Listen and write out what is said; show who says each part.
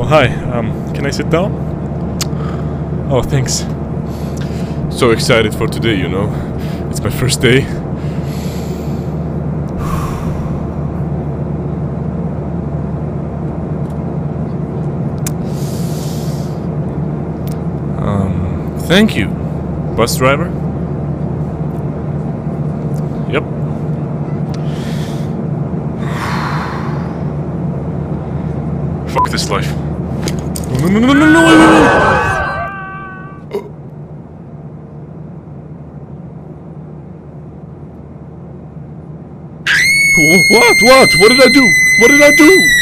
Speaker 1: hi. Um, can I sit down? Oh, thanks. So excited for today, you know. It's my first day. Um, thank you, bus driver. Yep. This life. No, no, no, no, no, no, no, no. What? What? What did I do? What did I do?